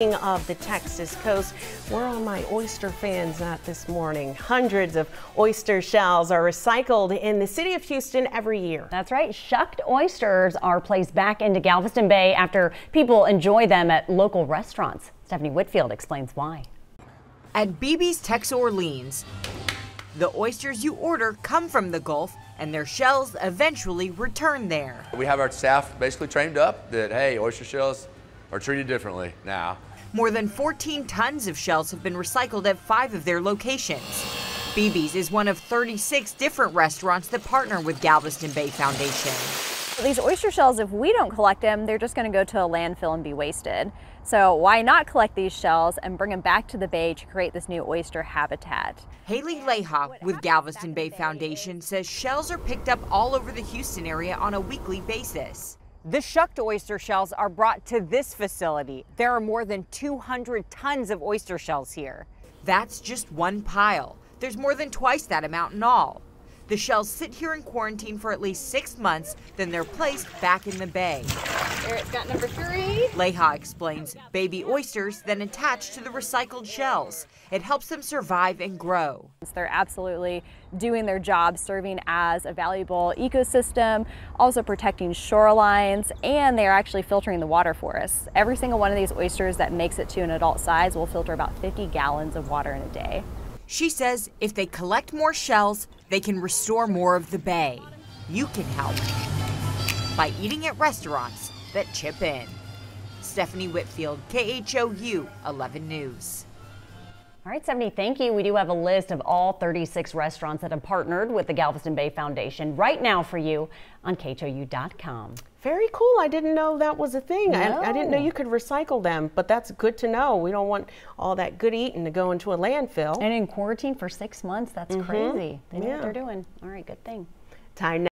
of the Texas coast. We're on my oyster fans night this morning. Hundreds of oyster shells are recycled in the city of Houston every year. That's right. Shucked oysters are placed back into Galveston Bay after people enjoy them at local restaurants. Stephanie Whitfield explains why. At BB's Tex Orleans, the oysters you order come from the Gulf and their shells eventually return there. We have our staff basically trained up that, hey, oyster shells are treated differently now. More than 14 tons of shells have been recycled at five of their locations. BB's is one of 36 different restaurants that partner with Galveston Bay Foundation. These oyster shells, if we don't collect them, they're just going to go to a landfill and be wasted. So why not collect these shells and bring them back to the bay to create this new oyster habitat? Haley Layhawk with Galveston Bay Foundation says shells are picked up all over the Houston area on a weekly basis. The shucked oyster shells are brought to this facility. There are more than 200 tons of oyster shells here. That's just one pile. There's more than twice that amount in all. The shells sit here in quarantine for at least six months, then they're placed back in the bay. Eric's got number three. Leha explains baby oysters then attach to the recycled shells. It helps them survive and grow. They're absolutely doing their job, serving as a valuable ecosystem, also protecting shorelines, and they're actually filtering the water for us. Every single one of these oysters that makes it to an adult size will filter about 50 gallons of water in a day. She says if they collect more shells, they can restore more of the bay. You can help by eating at restaurants that chip in. Stephanie Whitfield, KHOU 11 News. All right, Stephanie, thank you. We do have a list of all 36 restaurants that have partnered with the Galveston Bay Foundation right now for you on KHOU.com. Very cool. I didn't know that was a thing. No. I, I, didn't know you could recycle them, but that's good to know. We don't want all that good eating to go into a landfill. And in quarantine for six months, that's mm -hmm. crazy. They know yeah. what they're doing. All right, good thing. Time